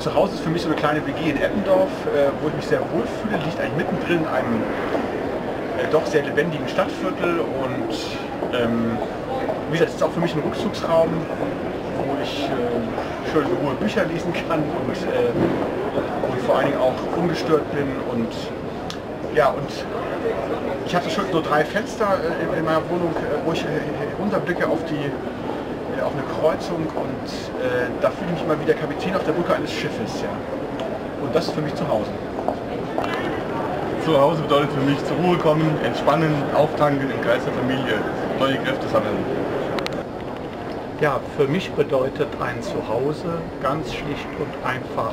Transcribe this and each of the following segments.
Zu Hause ist für mich so eine kleine WG in Eppendorf, äh, wo ich mich sehr wohl fühle. Liegt eigentlich mittendrin in einem äh, doch sehr lebendigen Stadtviertel und ähm, wie gesagt, es ist auch für mich ein Rückzugsraum, wo ich äh, schön in Ruhe Bücher lesen kann und, äh, und vor allen Dingen auch ungestört bin und ja und ich hatte schon so drei Fenster äh, in, in meiner Wohnung, wo ich runterblicke auf die auf eine Kreuzung und äh, da fühle ich mich immer wieder Kapitän auf der Brücke eines Schiffes. Ja. Und das ist für mich zu Hause. Zu Hause bedeutet für mich zur Ruhe kommen, entspannen, auftanken im Kreis der Familie, neue Kräfte sammeln. Ja, für mich bedeutet ein Zuhause ganz schlicht und einfach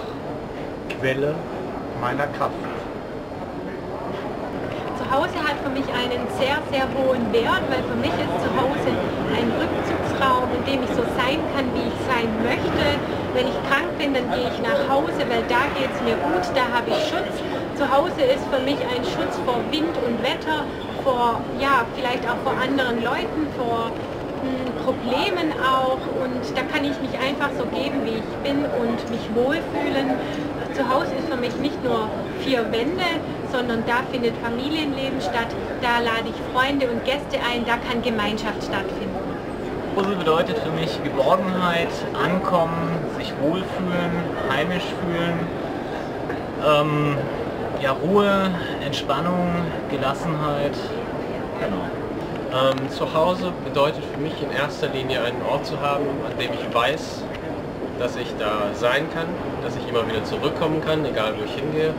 Quelle meiner Kraft. Zuhause hat für mich einen sehr, sehr hohen Wert, weil für mich ist Zuhause ein Rückzugsraum, in dem ich so sein kann, wie ich sein möchte. Wenn ich krank bin, dann gehe ich nach Hause, weil da geht es mir gut, da habe ich Schutz. Zuhause ist für mich ein Schutz vor Wind und Wetter, vor, ja, vielleicht auch vor anderen Leuten, vor hm, Problemen auch und da kann ich mich einfach so geben, wie ich bin und mich wohlfühlen. Zu Hause ist für mich nicht nur vier Wände, sondern da findet Familienleben statt, da lade ich Freunde und Gäste ein, da kann Gemeinschaft stattfinden. Zuhause bedeutet für mich Geborgenheit, Ankommen, sich wohlfühlen, heimisch fühlen, ähm, ja, Ruhe, Entspannung, Gelassenheit. Genau. Ähm, zu Hause bedeutet für mich in erster Linie einen Ort zu haben, an dem ich weiß, dass ich da sein kann, dass ich immer wieder zurückkommen kann, egal wo ich hingehe.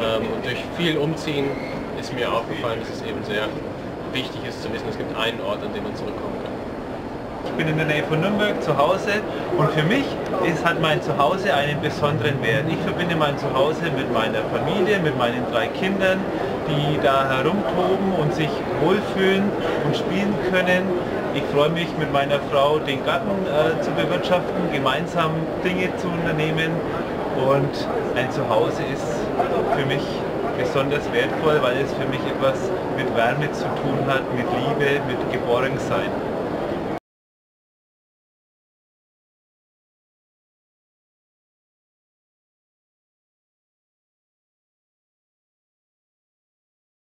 Ähm, und durch viel Umziehen ist mir aufgefallen, dass es eben sehr wichtig ist zu wissen, es gibt einen Ort, an dem man zurückkommen kann. Ich bin in der Nähe von Nürnberg zu Hause und für mich ist, hat mein Zuhause einen besonderen Wert. Ich verbinde mein Zuhause mit meiner Familie, mit meinen drei Kindern, die da herumtoben und sich wohlfühlen und spielen können. Ich freue mich mit meiner Frau den Garten äh, zu bewirtschaften, gemeinsam Dinge zu unternehmen und ein Zuhause ist für mich besonders wertvoll, weil es für mich etwas mit Wärme zu tun hat, mit Liebe, mit Geborgensein.